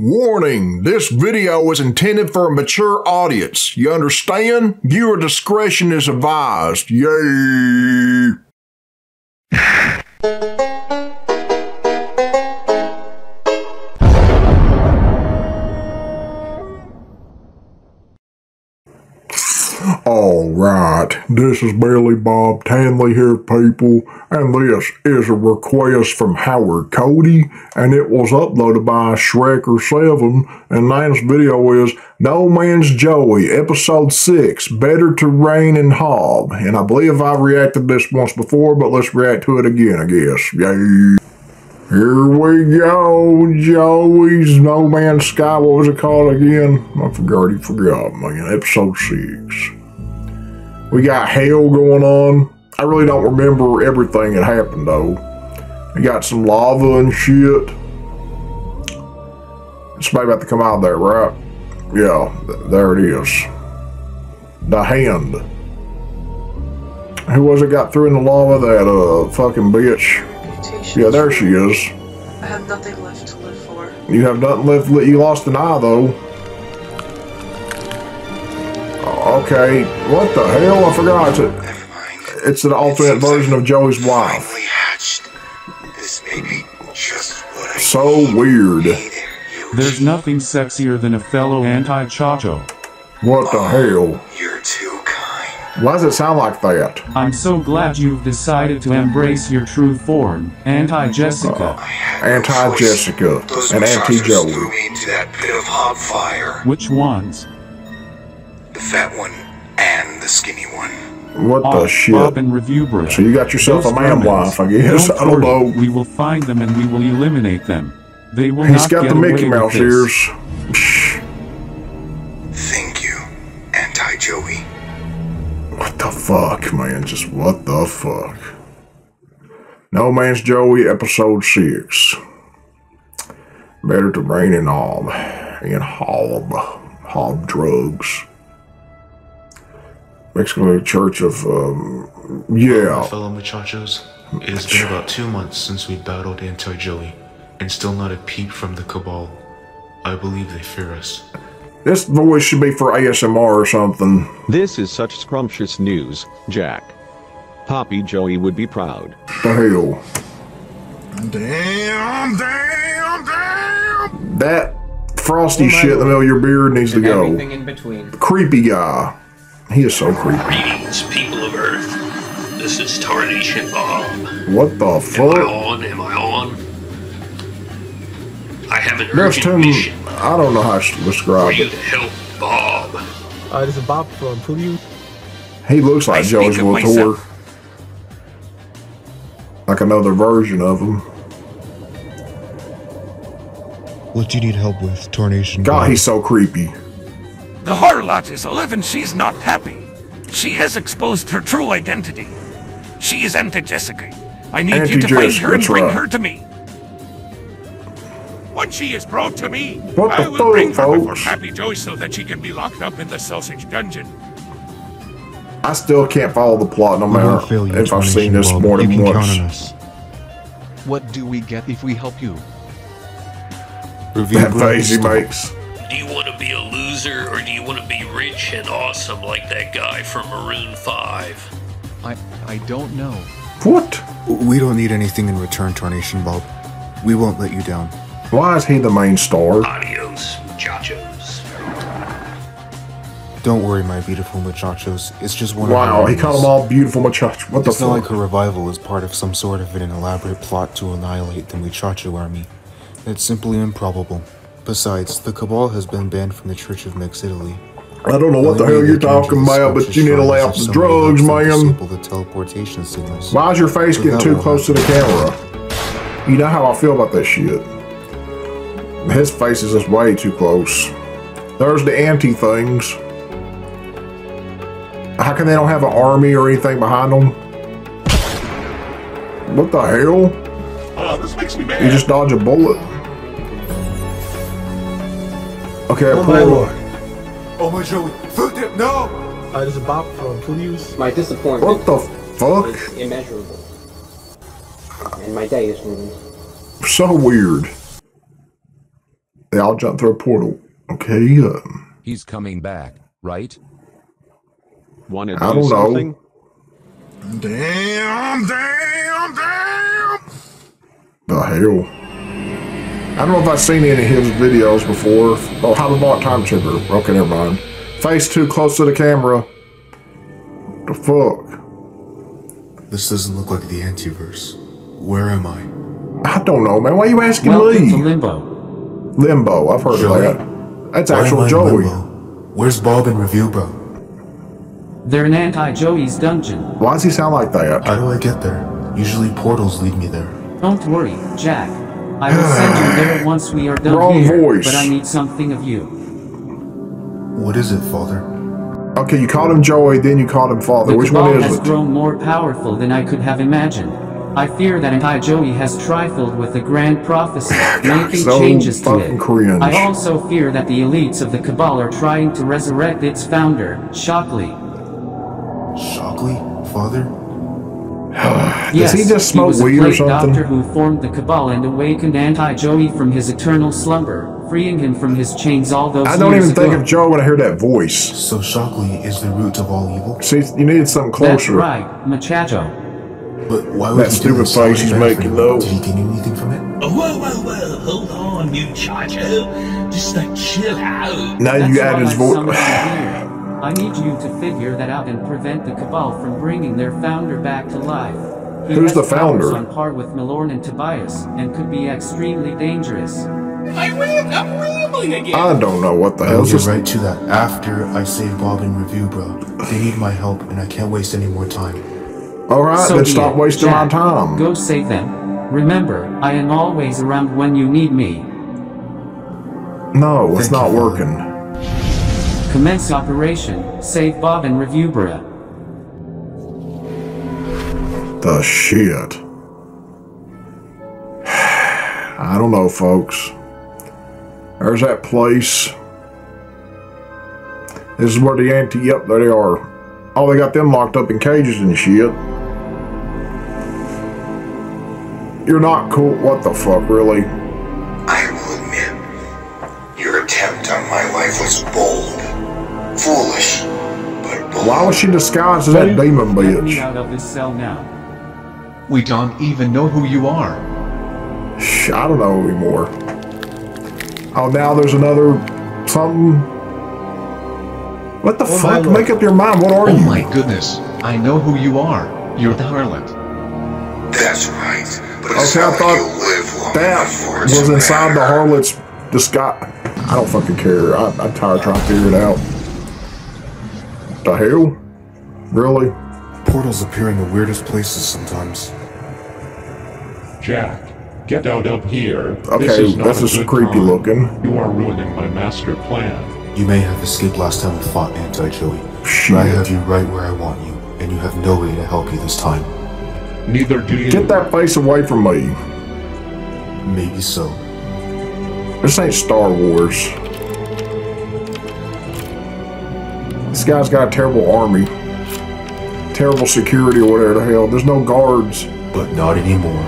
Warning, this video is intended for a mature audience. You understand? Viewer discretion is advised. Yay! this is Billy Bob Tanley here, people, and this is a request from Howard Cody, and it was uploaded by Shreker7, and this video is No Man's Joey, Episode 6, Better to Reign In Hob, and I believe I've reacted this once before, but let's react to it again, I guess. Yay! Here we go, Joey's No Man's Sky. What was it called again? I forgot. He forgot, man. Episode 6. We got hell going on. I really don't remember everything that happened, though. We got some lava and shit. It's maybe about to come out there, right? Yeah, th there it is. The hand. Who was it got through in the lava? That, uh, fucking bitch. Yeah, there she is. I have nothing left to live for. You have nothing left. You lost an eye, though. Okay, what the hell? I forgot. It's, it's an alternate It version I've of Joey's wife. This may be just what I So weird. There's nothing sexier than a fellow anti-Chacho. What the oh, hell? You're too kind. Why does it sound like that? I'm so glad you've decided to embrace your true form, anti-Jessica. I had no choice. Anti-Jessica Those and anti-Joey. threw me The fat one and the skinny one. What the shit? up and review bro. So you got yourself a man vermins. wife, I guess. I don't worry, know. We will find them and we will eliminate them. They will He's not got get the Mickey Mouse ears. Psh, Thank you, Anti-Joey. What the fuck, man? Just what the fuck? No Man's Joey, episode 6. Better to reign in Hob. In Hob. Hob drugs. Mexican Church of, um, yeah. Fellow muchachos, it has been about two months since we battled Anti-Joey, and still not a peep from the Cabal. I believe they fear us. This voice should be for ASMR or something. This is such scrumptious news, Jack. Poppy Joey would be proud. The hell? Damn, damn, damn! That frosty shit in the middle of your beard needs to go. everything in between. Creepy guy. He is so creepy. Greetings, people of Earth. This is Tarnation Bob. What the fuck? Am I fuck? on? Am I on? I have an There's urgent too mission I don't know how to describe for describe you it. to help Bob. Uh, this is Bob from Purdue. He looks like I speak Joey's Latour. Like another version of him. What do you need help with, Tornation? God, he's so creepy. The harlot is alive and she's not happy. She has exposed her true identity. She is Anti-Jessica. I need you to find her and bring right. her to me. When she is brought to me, What I the will bring fuck, her before? Happy Joy so that she can be locked up in the sausage dungeon. I still can't follow the plot no matter if I've seen this more than once. What do we get if we help you? Review That bro, face he stop. makes. Do you want to be a loser or do you want to be rich and awesome like that guy from Maroon 5? I I don't know. What? We don't need anything in return, Tarnation Bob. We won't let you down. Why is he the main star? Adios, muchachos. Don't worry, my beautiful muchachos. It's just one Wow, of he our called them all beautiful muchachos. What the It's not like fuck? her revival is part of some sort of an elaborate plot to annihilate the Muchacho army. That's simply improbable. Besides, the Cabal has been banned from the Church of Mex Italy. I don't know what the only hell you're they can enter talking about, but you need to lay off the drugs, helps man. The teleportation signals. Why is your face But getting too close to the camera? You know how I feel about that shit. His face is just way too close. There's the anti things. How come they don't have an army or anything behind them? What the hell? Oh, this makes me mad. You just dodge a bullet. Okay, Oh my lord. Oh my Joey! Food dip, no! Uh, this is Bob from Purdue. My disappointment What the fuck? is immeasurable. And my day is ruined. So weird. They all jump through a portal. Okay, uh, He's coming back, right? Want to I do don't know. something? Damn, damn, damn. The hell? I don't know if I've seen any of his videos before. Oh, how to bought time chamber. Okay, never mind. Face too close to the camera. The fuck? This doesn't look like the antiverse. Where am I? I don't know, man. Why are you asking Welcome me? to Limbo. Limbo. I've heard Joey? of that. That's Why actual Joey. limbo? Where's Bob and Review Bro? They're in Anti-Joey's dungeon. Why does he sound like that? How do I get there? Usually portals lead me there. Don't worry, Jack. I will send you there once we are done Wrong here, voice. but I need something of you. What is it, Father? Okay, you called him Joey, then you called him Father. The Which Cabal one is has it? grown more powerful than I could have imagined. I fear that Anti-Joey has trifled with the grand prophecy, making so changes to it. cringe. I also fear that the elites of the Cabal are trying to resurrect its founder, Shockley. Shockley? Father? Yes, he just smoke was a weed or something? doctor who formed the Cabal and awakened Anti-Joey from his eternal slumber, freeing him from his chains all those I don't years even think ago. of Joe when I hear that voice. So Shockley is the root of all evil? See, you needed something closer. That's closer. right, Machacho. But why would That he do stupid this? How face he's making, from though. Did he gain anything from it? Whoa, whoa, whoa, hold on, you Chacho. Just like chill out. Now That's you add why his voice. Summoned you here. I need you to figure that out and prevent the Cabal from bringing their founder back to life. He Who's the founder? powers on par with Malorn and Tobias, and could be extremely dangerous. I ram- I'm rambling again. I don't know what the hell. I'll hell. get Just right to that after I save Bob and Review Bro. They need my help and I can't waste any more time. all right, So then stop it. wasting Jack, my time. Go save them. Remember, I am always around when you need me. No, it's Thank not you, Father. working. Commence operation. Save Bob and Review Bra. The shit. I don't know, folks. There's that place. This is where the anti. Yep, there they are. Oh, they got them locked up in cages and shit. You're not cool. What the fuck, really? Why was she disguised as that demon Get me bitch? out of this cell now. We don't even know who you are. Shh, I don't know anymore. Oh, now there's another something. What the Oh, fuck? Make up your mind. What are Oh you? my goodness. I know who you are. You're the harlot. That's right. But it's Okay, I not thought like you'll live long enough for That was to inside the matter. harlot's disguise. I don't fucking care. I, I'm tired trying to figure it out. The hell? Really? Portals appear in the weirdest places sometimes. Jack, get out of here. Okay, this is, this is creepy time. looking. You are ruining my master plan. You may have escaped last time we fought Anti-Joey, Shit. but I have you right where I want you, and you have no way to help you this time. Neither do you. Get that face away from me. Maybe so. This ain't Star Wars. This guy's got a terrible army. Terrible security or whatever the hell. There's no guards. But not anymore.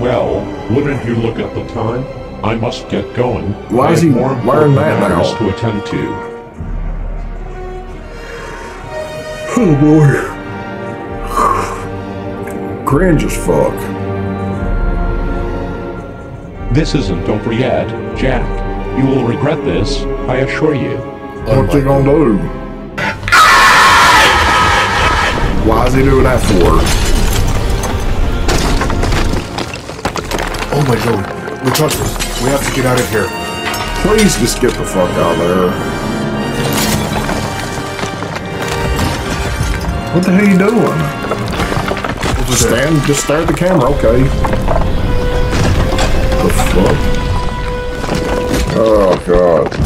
Well, wouldn't you look at the time? I must get going. Why is he wearing that now? to attend to. Oh boy. Cringe as fuck. This isn't over yet, Jack. You will regret this, I assure you. What you gonna do? Why is he doing that for? Oh my god. Muchachos, we have to get out of here. Please just get the fuck out of there. What the hell are you doing? Stand, just stare at the camera, okay. The fuck? Oh god.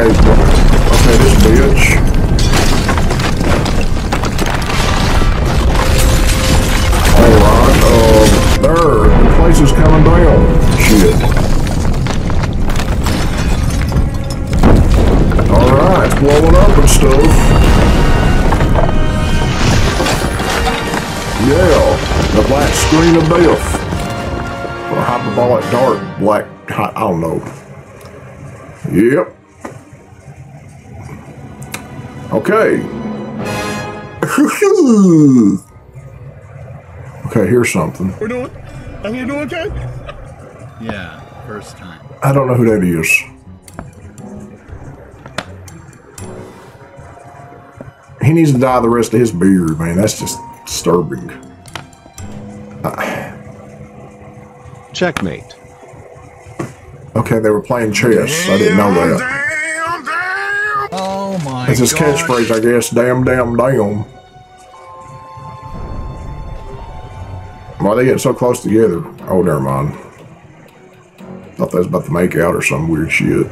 Okay, okay, this bitch. Alright, um, there, the place is coming down. Shit. Alright, it's blowing up and stuff. Yeah, the black screen of death. at dark black. I don't know. Yep. Okay. okay, here's something. We're doing. Are we doing okay? Yeah, first time. I don't know who that is. He needs to dye the rest of his beard, man. That's just disturbing. Uh, Checkmate. okay, they were playing chess. I didn't know that. Oh my It's his gosh. catchphrase, I guess. Damn, damn, damn. Why are they getting so close together? Oh, never mind. Thought they was about to make out or some weird shit.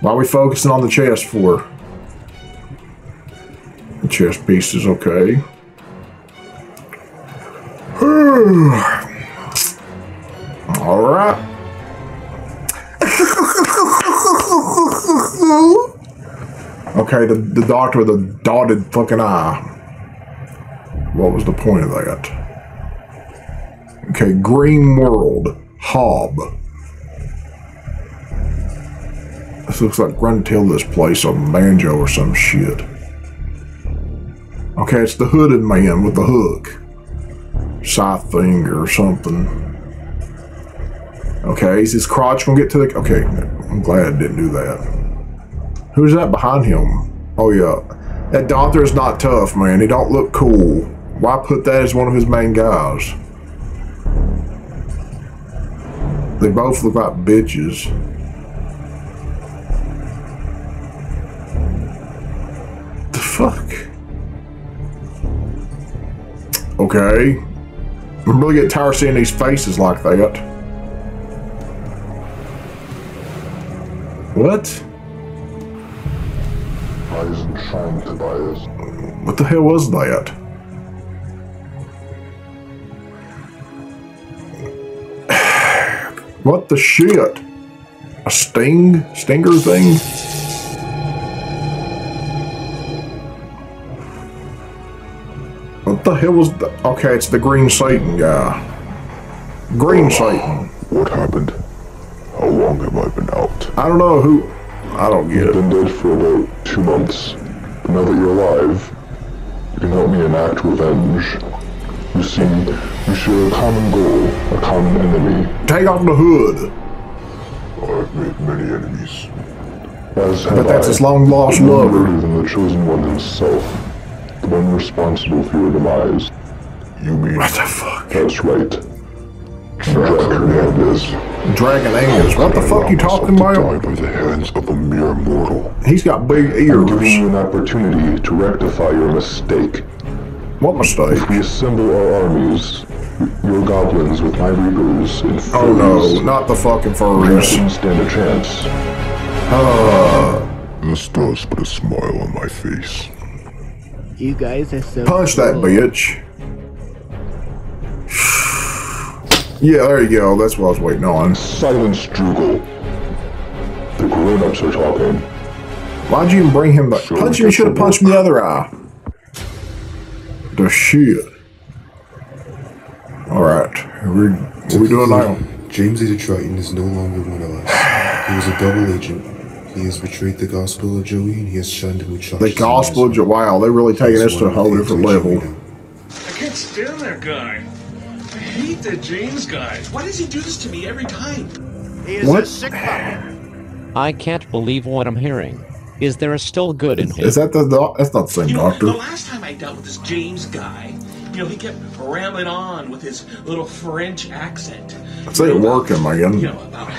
Why are we focusing on the chest for? The chest piece is okay. All right. Okay, the, the doctor with the dotted fucking eye. What was the point of that? Okay, Green World. Hob. This looks like Gruntilda's place on Banjo or some shit. Okay, it's the hooded man with the hook. Scythe thing or something. Okay, is his crotch gonna get to the... Okay, I'm glad I didn't do that. Who's that behind him? Oh yeah, that doctor is not tough, man. He don't look cool. Why put that as one of his main guys? They both look like bitches. The fuck? Okay. I'm really getting tired of seeing these faces like that. What? Rise and shine, Tobias. What the hell was that? what the shit? A sting? Stinger thing? What the hell was the. Okay, it's the Green Satan guy. Green Satan. What happened? How long have I been out? I don't know who. I don't get You've it. been dead for about two months. But now that you're alive, you can help me enact revenge. You see, we share a common goal, a common enemy. Take off the hood. I've made many enemies. As But that's I. his long lost lover. greater than the chosen one himself. The one responsible for your demise. You mean... What the fuck? That's right. Jack Hernandez. Dragon Angus. What the fuck you talking Die about? by the hands of a mere mortal. He's got big I'm giving you an opportunity to rectify your mistake. What mistake? If we assemble our armies, your goblins with my reapers and furries, Oh no, not the fucking you furries. You stand a chance. Uh, This does put a smile on my face. You guys are so punch that bitch. Yeah, there you go. That's what I was waiting on. Silence, Droogle. The grown-ups are talking. Why'd you even bring him back? Punch him, you should have punched me the other eye. The shit. Alright, we, what we doing now? James A. Detriton is no longer one of us. He was a double agent. He has betrayed the gospel of Joey and he has shunned Muchachos. The gospel of Jo- Wow, they're really taking this to a whole different level. I can't stand that guy. I hate that James guy. Why does he do this to me every time? He is What? a sick puppy. I can't believe what I'm hearing. Is there a still good in him? Is that the doc- That's not the same You know, doctor. the last time I dealt with this James guy, you know, he kept rambling on with his little French accent. This ain't working, You man. know, about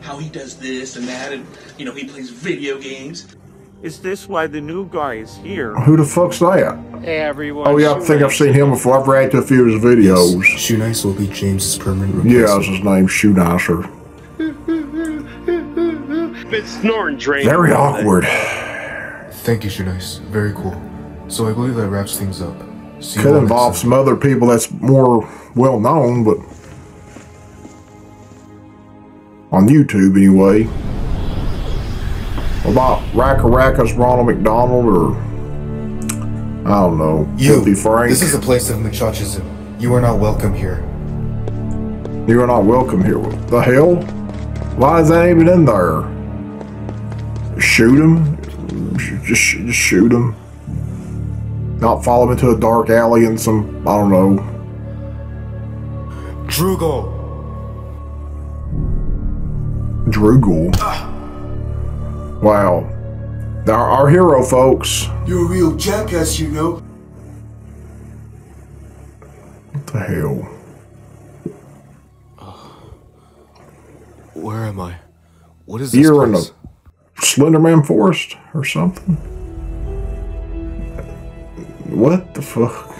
how he does this and that, and, you know, he plays video games. Is this why the new guy is here? Who the fuck's that? Hey everyone. Oh yeah, I think I've seen him before. I've read to a few of his videos. Shoenice will be James's permanent Yeah, replacement. that's his name, Shoe Nicer. Been snoring drain. Very awkward. Thank you, Shoenice. Very cool. So I believe that wraps things up. See you Could involve some other people that's more well known, but on YouTube anyway. About RackaRacka's Ronald McDonald or I don't know, You. This is a place of muchachism. You are not welcome here. You're not welcome here. What the hell? Why is that even in there? Shoot him? Just, just shoot him. Not follow him into a dark alley in some, I don't know. Drugal! Droogle. Ah. Wow. Our, our hero, folks. You're a real jackass, you know. What the hell? Uh, where am I? What is this You're in place? a Slenderman forest or something? What the fuck?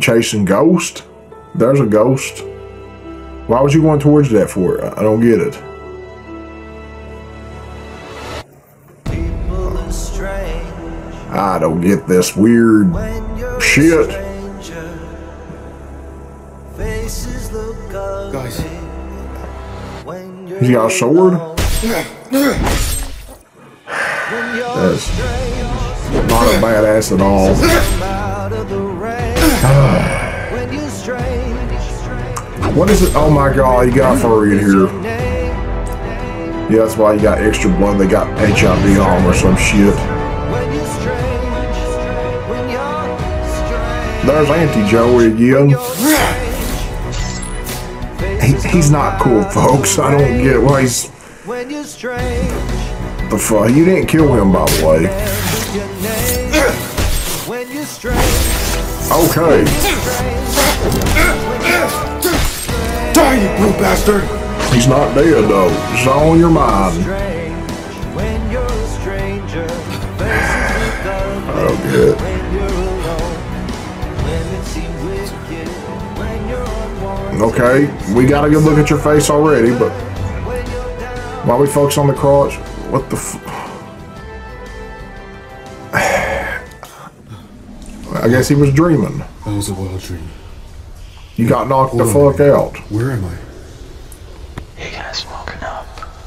Chasing ghost? There's a ghost. Why was you going towards that for? I I don't get it. I don't get this weird shit. Guys. He's got a sword? That's not a badass at all. what is it? Oh my god, you got furry in here. Yeah, that's why you got extra blood. They got HIV on or some shit. There's Anti-Joey again. He, he's not cool, folks. I don't get why he's. The fuck? You didn't kill him, by the way. Okay. Die, you blue bastard! He's not dead, though. It's all in your mind. I don't get it. Okay, we got a good look at your face already, but while we focus on the crotch, what the f- I guess he was dreaming. That was a wild dream. You got knocked the Hold on. fuck out. Where am I? You guys woken up.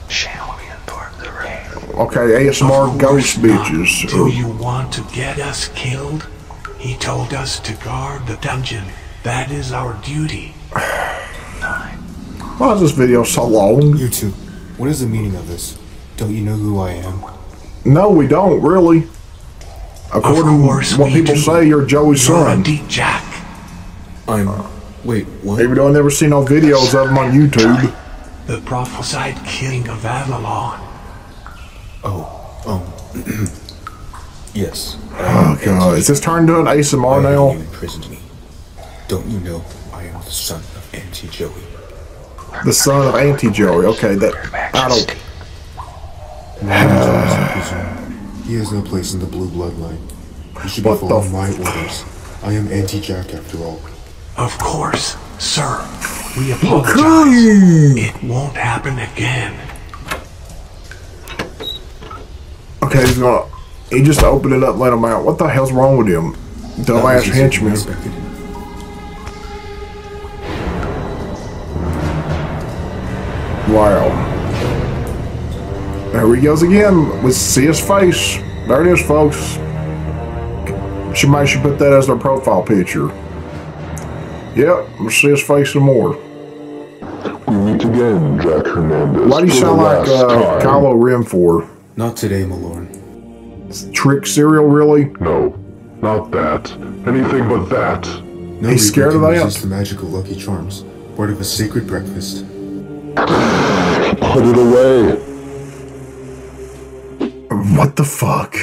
Shall we abort the raid? Okay, ASMR ghost bitches. Do you want to get us killed? He told us to guard the dungeon. That is our duty. Why is this video so long? You two, what is the meaning of this? Don't you know who I am? No, we don't really. According to what people do. say, you're Joey's You're son. indeed Jack. I'm. Wait, what? Even though I never seen no videos of him on YouTube. The prophesied king of Avalon. Oh, um. yes. Oh god, is this turned into an ASMR now? You imprisoned me. Don't you know I am the son of Anti-Joey? The son of Anti-Joey. Okay, that I don't. he has no place in the blue bloodline. He should be the following my orders. I am Anti-Jack after all. Of course, sir. We apologize. It won't happen again. Okay, he's gonna. He just opened it up, let him out. What the hell's wrong with him? Dumbass henchman. Wow. There he goes again. We see his face. There it is, folks. Somebody should put that as their profile picture. Yep, we'll see his face some more. We meet again, Jack Hernandez. Why do you for the sound like uh. Kylo Ren for? Not today, Malorn. Trick cereal, really? No, not that. Anything but that. No He's scared of Reaper can that? resist the magical Lucky Charms, part of a sacred breakfast. Put it away. What the fuck?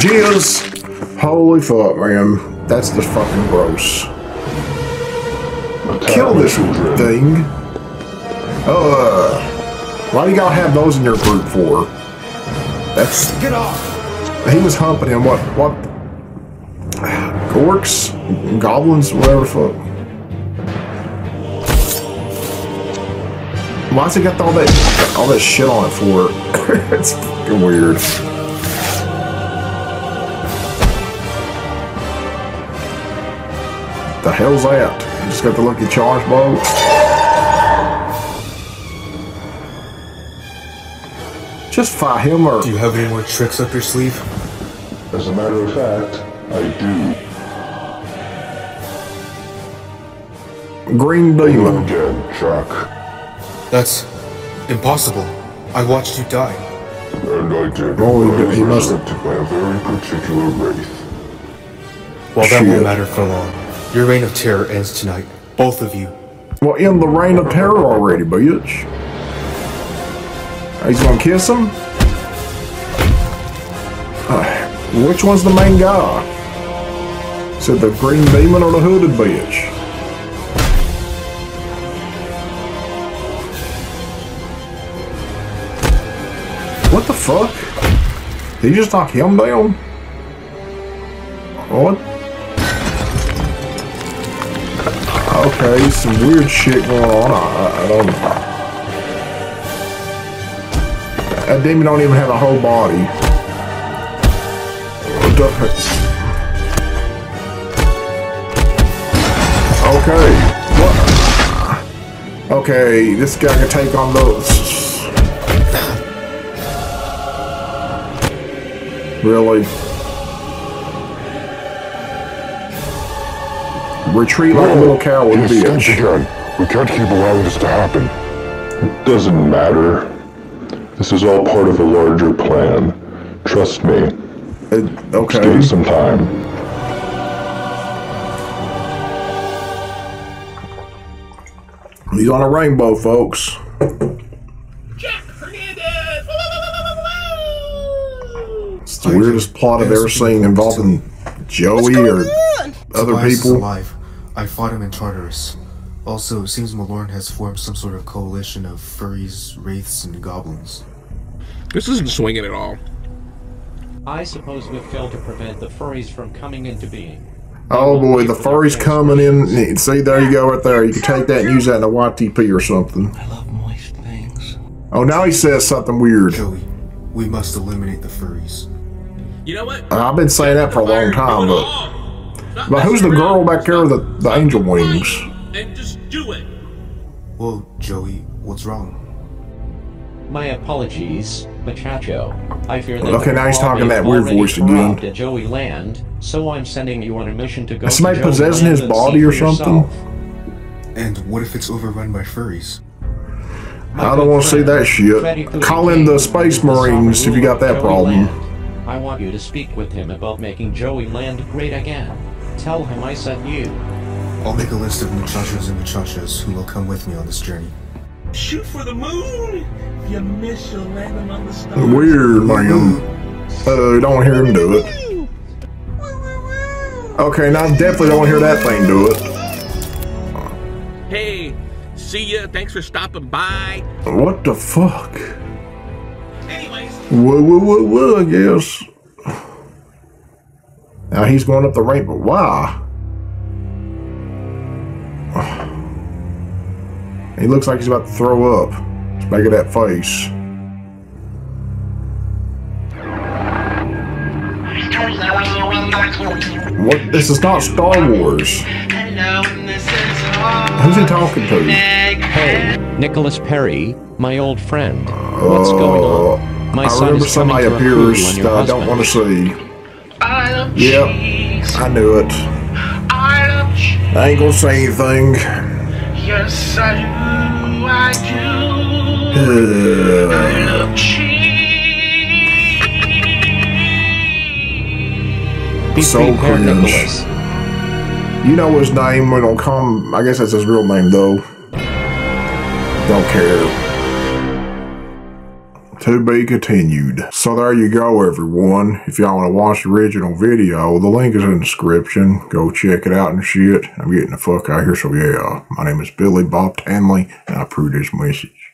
Jizz! Holy fuck, man. That's just fucking gross. Kill this thing. Uh, why do you gotta have those in your group for? That's. Get off! He was humping him. What? What? Orcs? Goblins? Whatever fuck. Why's he got all that all that shit on it for? it's fucking weird. The hell's that? You just got the lucky charge bow? Just fire him or Do you have any more tricks up your sleeve? As a matter of fact, I do. green demon. Again, Jack. That's impossible. I watched you die. And I did. Oh, he he must have- by a very particular wraith. Well, that Shit. won't matter for long. Your reign of terror ends tonight. Both of you. Well, in the reign of terror already, bitch. He's gonna kiss him? Uh, which one's the main guy? Said the green demon or the hooded bitch? What the fuck? Did he just knock him down? What? Okay, some weird shit going on. I, I don't know. That demon don't even have a whole body. Okay. What? Okay, this guy can take on those. Really? Retreat like a little coward, He escaped bitch. again. We can't keep allowing this to happen. It doesn't matter. This is all part of a larger plan. Trust me. Uh, okay. Give it some time. He's on a rainbow, folks. Weirdest plot I've ever seen involving Joey or other Tobias is people. alive. I fought him in Tartarus. Also, it seems Malorn has formed some sort of coalition of furries, wraiths, and goblins. This isn't swinging at all. I suppose we've failed to prevent the furries from coming into being. Oh boy, the furry's coming in. See, there you go, right there. You can take that and use that in a YTP or something. I love moist things. Oh, now he says something weird. Joey, we must eliminate the furries. You know what? I've been saying that for a long time, but but who's the girl back there with the, the angel wings? And just do it. Whoa, Joey, what's wrong? My apologies, Machacho. I fear that Okay, now he's talking that weird voice again. arrived At Joey Land, so I'm sending you on a mission to go Is to somebody Joey possessing his body or something? And what if it's overrun by furries? I don't want to see that shit. Call in the Space Marines if you got that Joey problem. Land. I want you to speak with him about making Joey Land great again. Tell him I sent you. I'll make a list of muchachos and muchachas who will come with me on this journey. Shoot for the moon. If you miss, you'll land among the stars. Weird, man. Uh, don't hear him do it. Okay, now I definitely don't hear that thing do it. Hey, see ya. Thanks for stopping by. What the fuck? Whoa, whoa, whoa, whoa, I guess. Now he's going up the ramp, but Why? He looks like he's about to throw up. He's making that face. What? This is not Star Wars. Who's he talking to? Hey, Nicholas Perry, my old friend. What's going on? Uh, My Uh, I son remember is coming somebody to appears that I don't want to see. Yep, I knew it. I ain't gonna say anything. Yes, I do. I do. Uh, love Be so cringe. You know his name. We don't call him. I guess that's his real name, though. Don't care. To be continued. So there you go, everyone. If y'all want to watch the original video, the link is in the description. Go check it out and shit. I'm getting the fuck out of here. So yeah, my name is Billy Bob Tanley, and I approve this message.